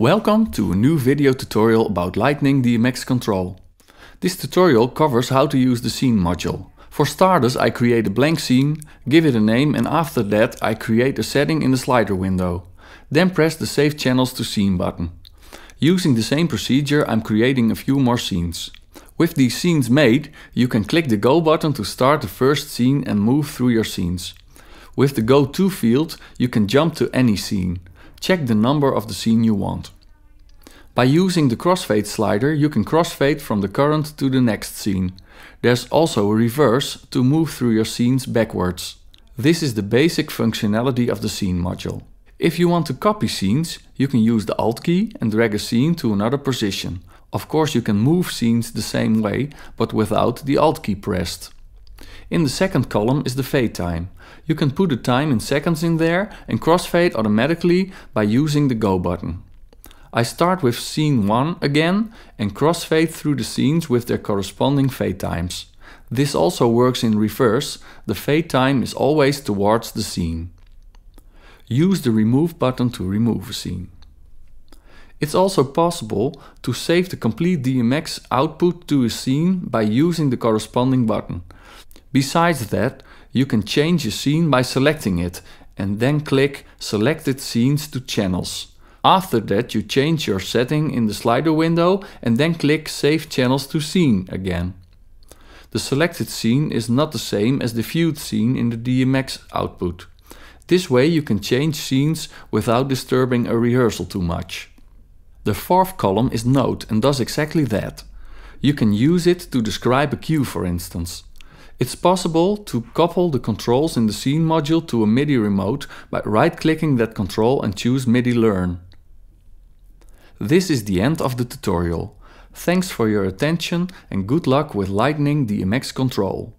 Welcome to a new video tutorial about Lightning DMX Control. This tutorial covers how to use the scene module. For starters I create a blank scene, give it a name and after that I create a setting in the slider window. Then press the Save Channels to Scene button. Using the same procedure I'm creating a few more scenes. With these scenes made, you can click the Go button to start the first scene and move through your scenes. With the Go To field, you can jump to any scene. Check the number of the scene you want. By using the crossfade slider you can crossfade from the current to the next scene. There's also a reverse to move through your scenes backwards. This is the basic functionality of the scene module. If you want to copy scenes, you can use the Alt key and drag a scene to another position. Of course you can move scenes the same way, but without the Alt key pressed. In the second column is the fade time. You can put a time in seconds in there and crossfade automatically by using the Go button. I start with scene 1 again and crossfade through the scenes with their corresponding fade times. This also works in reverse, the fade time is always towards the scene. Use the remove button to remove a scene. It's also possible to save the complete DMX output to a scene by using the corresponding button. Besides that, you can change a scene by selecting it and then click Selected Scenes to Channels. After that you change your setting in the slider window and then click Save Channels to Scene again. The selected scene is not the same as the viewed scene in the DMX output. This way you can change scenes without disturbing a rehearsal too much. The fourth column is Note and does exactly that. You can use it to describe a cue for instance. It's possible to couple the controls in the scene module to a MIDI remote by right-clicking that control and choose MIDI Learn. This is the end of the tutorial. Thanks for your attention and good luck with Lightning DMX Control.